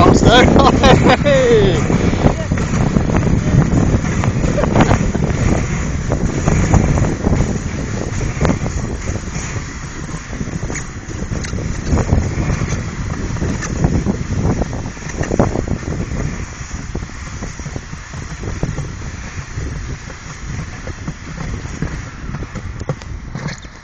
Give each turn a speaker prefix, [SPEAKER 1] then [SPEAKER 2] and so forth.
[SPEAKER 1] I'm stuck.